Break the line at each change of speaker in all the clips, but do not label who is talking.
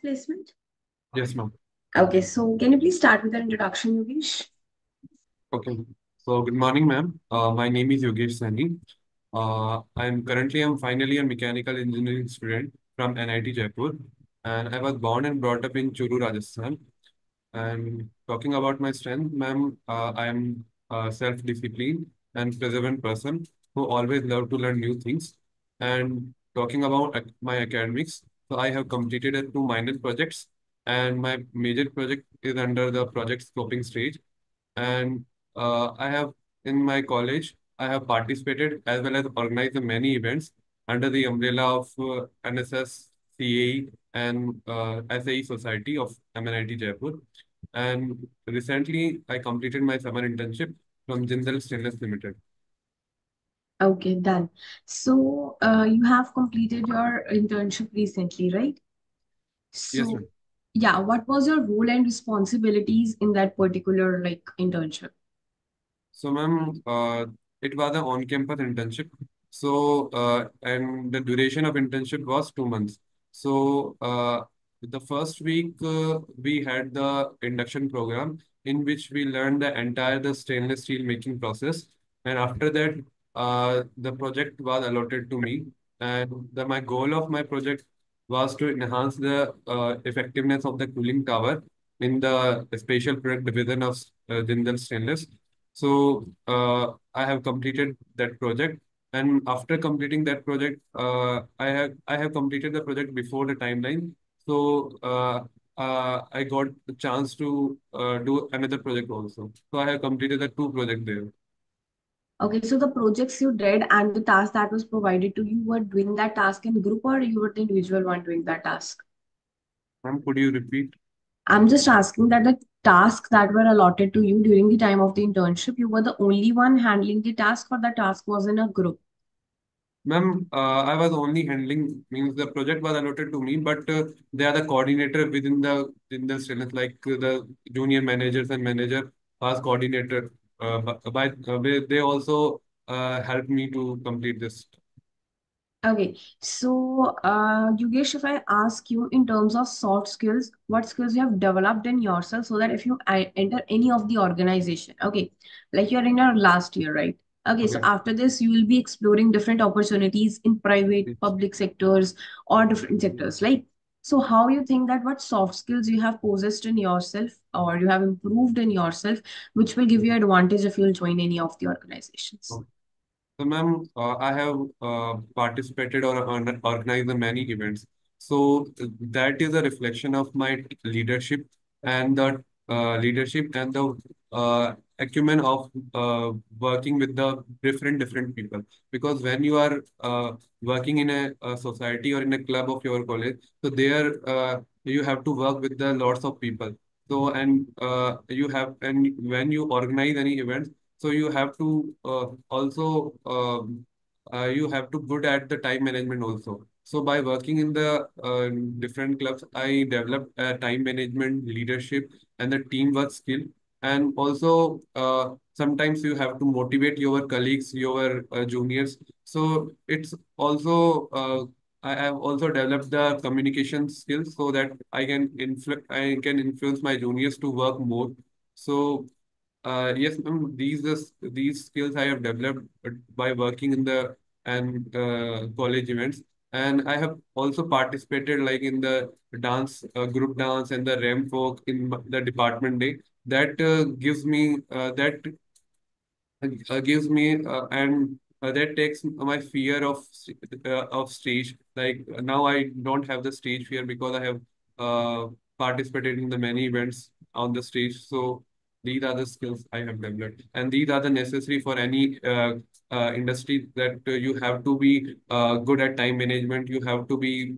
placement?
Yes, ma'am.
Okay, so can you please start with an introduction, Yogesh?
Okay. So good morning, ma'am. Uh, my name is Yogesh Sani. Uh, I'm currently I'm finally a mechanical engineering student from NIT Jaipur, and I was born and brought up in Churu, Rajasthan. And talking about my strength, ma'am, uh, I am a self-disciplined and perseverant person who always love to learn new things. And talking about my academics, I have completed two minor projects, and my major project is under the project scoping stage. And uh, I have in my college, I have participated as well as organized many events under the umbrella of uh, NSS, CAE, and uh, SAE Society of MNIT Jaipur. And recently, I completed my summer internship from Jindal Stainless Limited.
Okay, done. So, uh, you have completed your internship recently, right?
Yes,
So,
ma'am.
yeah, what was your role and responsibilities in that particular like internship?
So, ma'am, uh, it was an on-campus internship. So, uh, and the duration of internship was two months. So, uh, the first week uh, we had the induction program in which we learned the entire the stainless steel making process. And after that, uh, the project was allotted to me. And the my goal of my project was to enhance the uh, effectiveness of the cooling tower in the special product division of uh, Jindal Stainless. So uh, I have completed that project, and after completing that project, uh, I have I have completed the project before the timeline. So uh, uh, I got the chance to uh, do another project also. So I have completed the two projects there.
Okay, so the projects you did and the task that was provided to you were doing that task in group or you were the individual one doing that task?
Ma'am, could you repeat?
I'm just asking that the tasks that were allotted to you during the time of the internship, you were the only one handling the task or the task was in a group?
Ma'am, uh, I was only handling, means the project was allotted to me, but uh, they are the coordinator within the in the stainless, like the junior managers and manager was coordinator. Uh, bu- by uh, they they also uh, helped me to complete this.
Okay, so uh, Yogesh, if I ask you in terms of soft skills, what skills you have developed in yourself so that if you enter any of the organization, okay, like you're in your last year, right? Okay, so after this, you will be exploring different opportunities in private, public sectors, or different sectors, like. So, how you think that what soft skills you have possessed in yourself or you have improved in yourself, which will give you advantage if you'll join any of the organizations?
So, ma'am, uh, I have uh, participated or or- organized many events. So that is a reflection of my leadership and the uh, leadership and the uh, acumen of uh, working with the different different people. Because when you are uh, working in a, a society or in a club of your college, so there uh, you have to work with the lots of people. So and uh, you have and when you organize any events. So you have to uh, also um, uh, you have to good at the time management also. So by working in the uh, different clubs, I developed uh, time management, leadership, and the teamwork skill. And also uh, sometimes you have to motivate your colleagues, your uh, juniors. So it's also uh, I have also developed the communication skills so that I can influ I can influence my juniors to work more. So uh, yes. These these skills I have developed by working in the and uh, college events, and I have also participated like in the dance uh, group dance and the ramp folk in the department day. That uh, gives me uh, that uh, gives me uh, and uh, that takes my fear of uh, of stage. Like now, I don't have the stage fear because I have participated in the many events on the stage. So these are the skills I have developed, and these are the necessary for any industry that you have to be good at time management. You have to be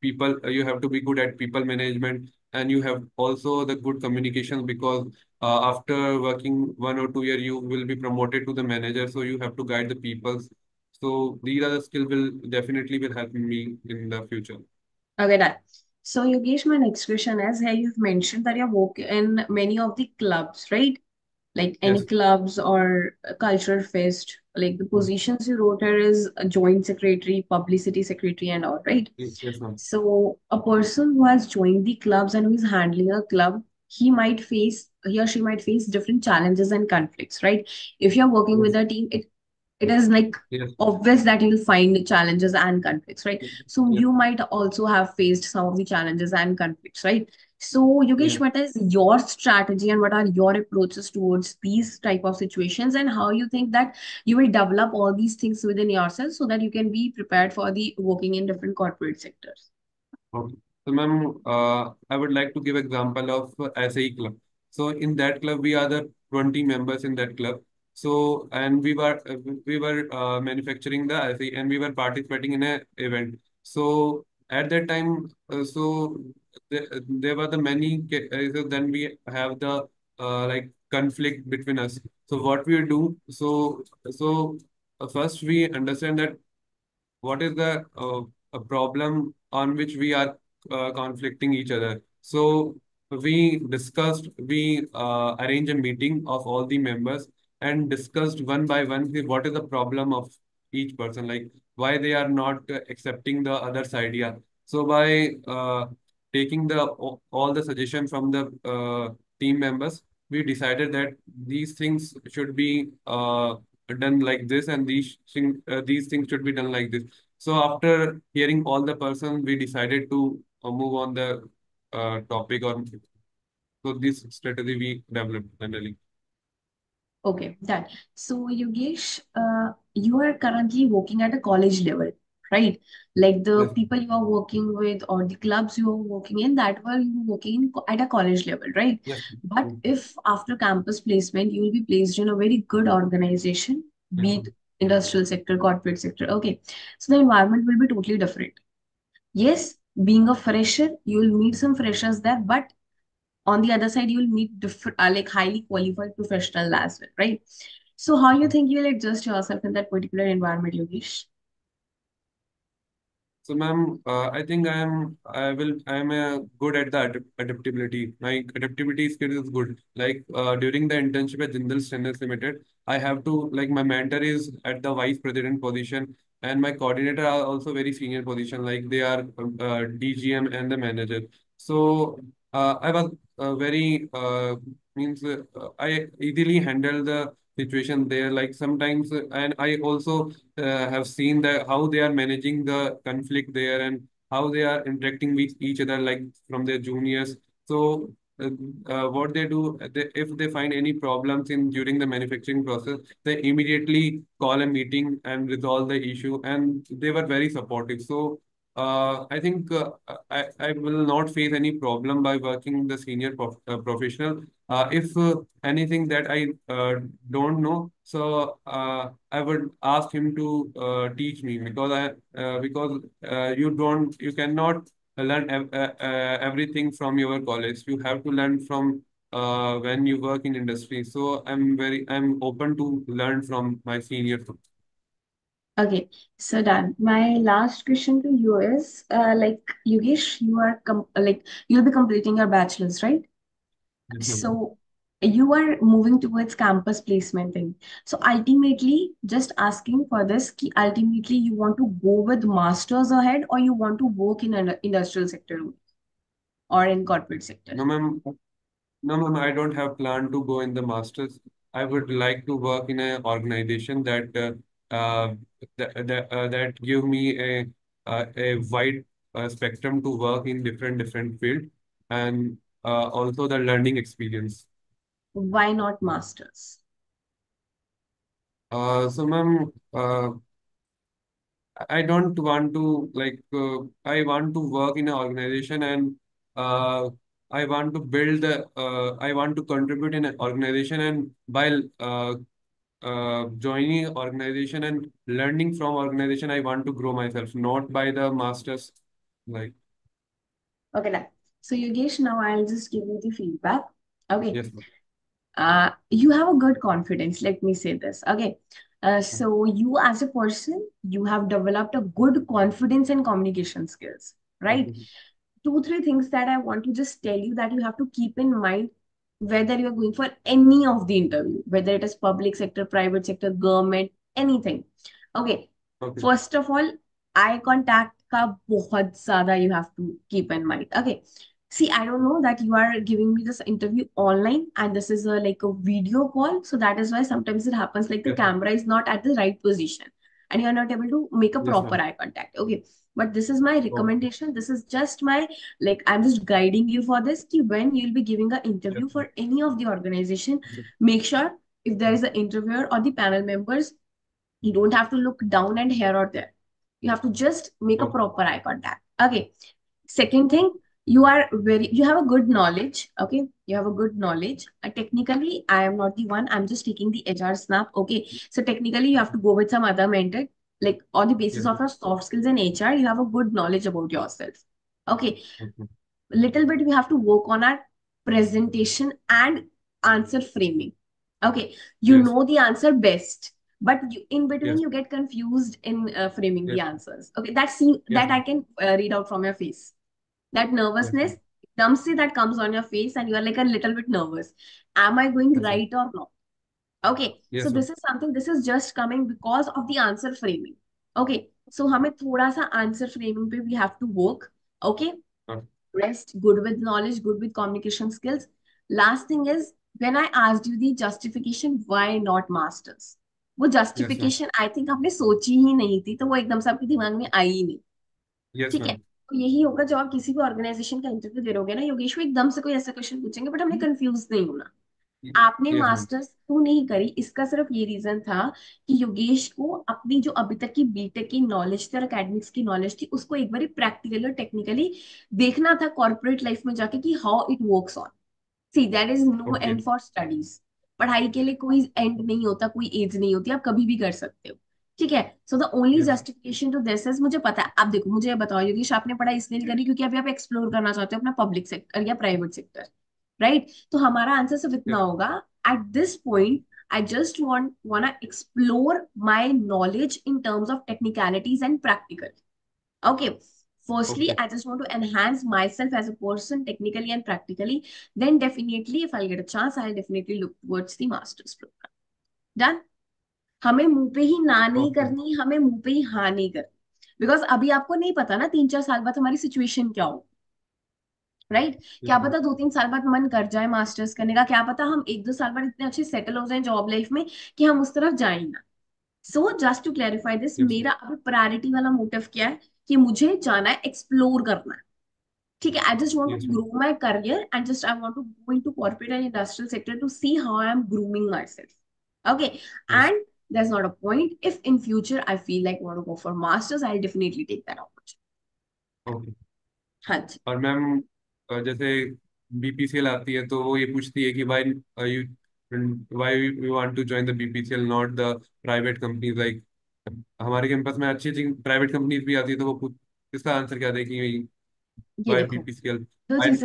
people. You have to be good at people management, and you have also the good communication because uh, after working one or two year, you will be promoted to the manager. So you have to guide the people. So these are the skills will definitely will help me in the future.
Okay, done. So, Yogesh, my next question is here you've mentioned that you work in many of the clubs, right? Like any
Yes.
clubs or cultural fest like the
Mm.
positions you wrote here is a joint secretary, publicity secretary, and all, right?
Yes, yes, ma'am.
So a person who has joined the clubs and who is handling a club, he might face he or she might face different challenges and conflicts, right? If you're working with a team, it it is like
yes,
obvious that you'll find challenges and conflicts, right? So
yes,
you might also have faced some of the challenges and conflicts, right? So Yogesh,
yes.
what is your strategy and what are your approaches towards these type of situations and how you think that you will develop all these things within yourself so that you can be prepared for the working in different corporate sectors?
Okay. So, ma'am, uh, I would like to give example of uh, SAE club. So, in that club, we are the 20 members in that club. So, and we were uh, we were uh, manufacturing the SAE and we were participating in a event. So, at that time, uh, so there, there were the many. so then we have the uh, like conflict between us. So, what we do? So, so uh, first we understand that what is the uh, a problem on which we are conflicting each other. So we discussed, we arranged a meeting of all the members and discussed one by one what is the problem of each person, like why they are not uh, accepting the other's idea. So by uh, taking the all the suggestion from the uh, team members, we decided that these things should be uh, done like this and these thing, uh, these things should be done like this. So after hearing all the person, we decided to uh, move on the topic or so this strategy we developed generally.
Okay, done. So, Yogesh, uh, you are currently working at a college level, right? Like the
Yes,
people you are working with or the clubs you are working in, that were you working at a college level, right?
yes,
But
mm,
if after campus placement, you will be placed in a very good organization,
yes,
be it industrial sector, corporate sector, okay. So the environment will be totally different. Yes, being a fresher, you will meet some freshers there, but on the other side you'll meet different uh, like highly qualified professional as well right so how you think you'll adjust yourself in that particular environment yogesh
So, ma'am, uh, I think I am I will I am uh, good at the adapt adaptability. My adaptability skill is good. Like uh, during the internship at Jindal Stainless Limited, I have to like my mentor is at the vice president position, and my coordinator are also very senior position. Like they are um, uh, DGM and the manager. So uh, I was uh, very uh, means uh, I easily handle the situation there. Like sometimes, uh, and I also uh, have seen that how they are managing the conflict there and how they are interacting with each other, like from their juniors. So, what they do, they, if they find any problems in during the manufacturing process, they immediately call a meeting and resolve the issue, and they were very supportive. So. Uh, I think uh, I, I will not face any problem by working the senior prof uh, professional. Uh, if uh, anything that I uh, don't know, so I would ask him to teach me because I because you don't you cannot learn ev everything from your college. You have to learn from when you work in industry. So I'm very I'm open to learn from my seniors.
Okay so done my last question to you is uh, like yogesh you are com like you'll be completing your bachelor's right
Yes, ma'am.
so you are moving towards campus placement thing so ultimately just asking for this ki ultimately you want to go with masters ahead or you want to work in an industrial sector or in corporate sector
No, ma'am. No, ma'am. I don't have plan to go in the masters. I would like to work in an organization that uh, uh, that that, uh, that give me a uh, a wide uh, spectrum to work in different different field and uh, also the learning experience.
why not masters
Uh, so, ma'am, uh, I don't want to like uh, I want to work in an organization and uh, I want to build the uh, I want to contribute in an organization and by uh, joining organization and learning from organization I want to grow myself not by the masters like.
Okay done. so yogesh now i'll just give you the feedback. Okay.
Yes
uh you have a good confidence let me say this. Okay. Uh, so you as a person you have developed a good confidence and communication skills right?
Mhm.
two three things that i want to just tell you that you have to keep in mind whether you're going for any of the interview, whether it is public sector, private sector, government, anything. Okay.
okay.
First of all, eye contact ka bohat sada you have to keep in mind. Okay. See, I don't know that you are giving me this interview online and this is a, like a video call. So that is why sometimes it happens like the
yeah.
camera is not at the right position and you're not able to make a proper
yes,
eye contact. Okay. But this is my recommendation. This is just my like I'm just guiding you for this. When you'll be giving an interview for any of the organization, make sure if there is an interviewer or the panel members, you don't have to look down and here or there. You have to just make a proper eye contact. Okay. Second thing, you are very you have a good knowledge okay you have a good knowledge uh, technically i am not the one i'm just taking the hr snap okay so technically you have to go with some other mentor like on the basis
Yes,
of your soft skills in hr you have a good knowledge about yourself. Okay.
Okay.
little bit we have to work on our presentation and answer framing. Okay. You
Yes,
know the answer best but you, in between
yes,
you get confused in uh, framing the answers. Okay. That's that
yes,
i can uh, read out from your face. That nervousness dumpsy that comes on your face and you are like a little bit nervous. Am i going
Yes,
right or not
okay so
this is something this is just coming because of the answer framing okay so हमें थोड़ा सा answer framing पे we have to work
okay
rest good with knowledge good with communication skills last thing is when I asked you the justification why not masters वो justification I think आपने सोची ही नहीं थी तो वो एकदम से आपके दिमाग में आई ही नहीं। ठीक है तो यही होगा जब आप किसी भी ऑर्गेनाइजेशन का इंटरव्यू दे रहे हो ना योगेश एकदम से कोई ऐसा क्वेश्चन पूछेंगे बट हमें कंफ्यूज नहीं होना। आपने मास्टर्स क्यों नहीं करी इसका सिर्फ़ ये रीजन था कि योगेश को अपनी जो अभी तक की बीटेक की नॉलेज थी और एकेडमिक्स की नॉलेज थी उसको एक बार प्रैक्टिकली और टेक्निकली देखना था कॉर्पोरेट लाइफ में जाके कि how it works on see that is no and for studies पढ़ाई के लिए कोई एंड नहीं होता कोई एज नहीं होती आप कभी भी कर सकते हो। ठीक है? So the only justification to this is मुझे पता है आप देखो मुझे बताओ योगेश आपने पढ़ाई इसलिए नहीं करी क्योंकि अभी आप एक्सप्लोर करना चाहते हो अपना पब्लिक सेक्टर या प्राइवेट सेक्टर राइट तो हमारा आंसर सिर्फ़ इतना
Yes.
होगा at this point I just want wanna explore my knowledge in terms of technicalities and practical. Okay. Firstly,
Okay.
I just want to enhance myself as a person technically and practically. Then definitely, if I'll get a chance, I'll definitely look towards the master's program. Done? हमें मुँह पे ही ना नहीं
Okay.
करनी हमें मुँह पे ही हाँ नहीं करनी बिकॉज़ अभी आपको नहीं पता ना तीन चार साल बाद हमारी सिचुएशन क्या हो राइट? क्या
Yes, ma'am.
पता दो तीन साल बाद मन कर जाए मास्टर्स करने का? क्या पता हम एक दो साल बाद इतने अच्छे सेटल हो जाए जॉब लाइफ में कि हम उस तरफ़ जाए ना। So just to clarify this मेरा अभी प्रायोरिटी वाला मोटिव क्या है? कि मुझे जाना है एक्सप्लोर करना है। ठीक है? I just want to grow my career and just I want to go into corporate and industrial sector to see how I am grooming myself okay and there's not a point. If in future i feel like want to go for masters i'll definitely take that opportunity.
Okay.
हाँ जी।
और ma'am जैसे BPCL आती है तो वो ये पूछती है कि why you why you want to join the BPCL not the private companies like हमारे कैंपस में अच्छी अच्छी प्राइवेट कंपनीज़ भी आती है तो वो पूछ इसका आंसर क्या देगी? Why BPCL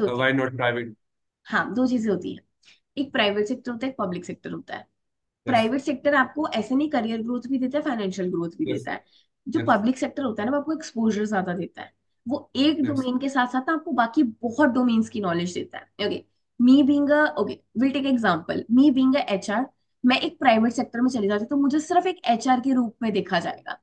why not private
हाँ। दो चीज़ें होती है। एक प्राइवेट सेक्टर होता है एक पब्लिक सेक्टर होता है। प्राइवेट सेक्टर आपको ऐसे नहीं करियर ग्रोथ भी देता है फाइनेंशियल ग्रोथ भी देता है। जो पब्लिक सेक्टर होता है ना वो आपको एक्सपोजर ज़्यादा देता है। वो एक डोमेन के साथ साथ आपको बाकी बहुत डोमेन्स की नॉलेज देता है। Okay me being a okay will take example me being a HR मैं एक प्राइवेट सेक्टर में चली जाती तो मुझे सिर्फ़ एक एचआर के रूप में देखा जाएगा।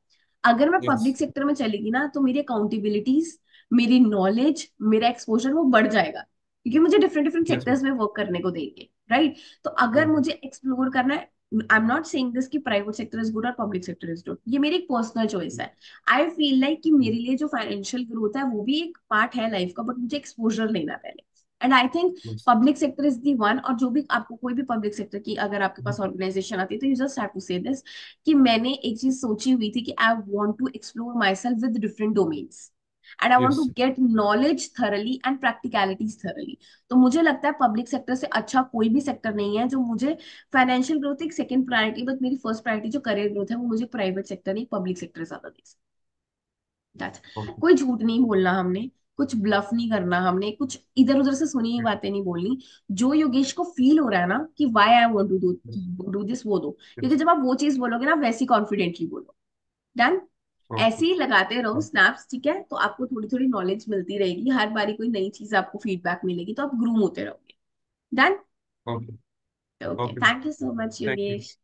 अगर मैं पब्लिक सेक्टर में चलेगी ना तो मेरी अकाउंटेबिलिटीज मेरी नॉलेज मेरा एक्सपोजर वो बढ़ जाएगा। क्योंकि मुझे डिफरेंट डिफरेंट सेक्टर्स में वर्क करने को देंगे राइट right? तो अगर मुझे एक्सप्लोर करना है I am not saying this कि प्राइवेट सेक्टर इज़ गुड और पब्लिक सेक्टर इज़ गुड ये मेरी एक पर्सनल चॉइस है. आई फील लाइक कि मेरे लिए जो फाइनेंशियल ग्रोथ है वो भी एक पार्ट है लाइफ का बट मुझे एक्सपोजर लेना पहले. And I think public sector is the one और जो भी आपको कोई भी पब्लिक सेक्टर की अगर आपके पास ऑर्गेनाइजेशन आती है तो you just have to say this कि मैंने एक चीज़ सोची हुई थी कि I want to explore myself with different domains and I want to get knowledge thoroughly and practicalities thoroughly तो मुझे लगता है पब्लिक सेक्टर से अच्छा कोई भी सेक्टर नहीं है जो मुझे फाइनेंशियल ग्रोथ एक सेकंड प्रायोरिटी बट मेरी फ़र्स्ट प्रायोरिटी जो करियर ग्रोथ है वो मुझे प्राइवेट सेक्टर नहीं पब्लिक सेक्टर ज़्यादा दे
ओके
कोई झूठ नहीं बोलना हमने कुछ ब्लफ नहीं करना हमने कुछ इधर उधर से सुनी हुई बातें नहीं बोलनी। जो योगेश को फील हो रहा है ना कि why I want to do do this वो दो। क्योंकि जब आप वो चीज़ बोलोगे ना वैसी कॉन्फिडेंटली बोलो। डन ऐसे ही लगाते रहो स्नैप्स ठीक है? तो आपको थोड़ी थोड़ी नॉलेज मिलती रहेगी हर बारी कोई नई चीज़ आपको फीडबैक मिलेगी तो आप ग्रूम होते रहोगे। Done
okay
thank you so much Yogesh